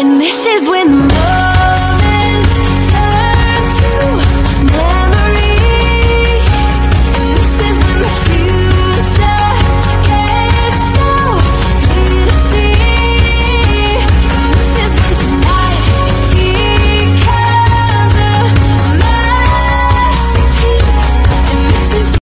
And this is when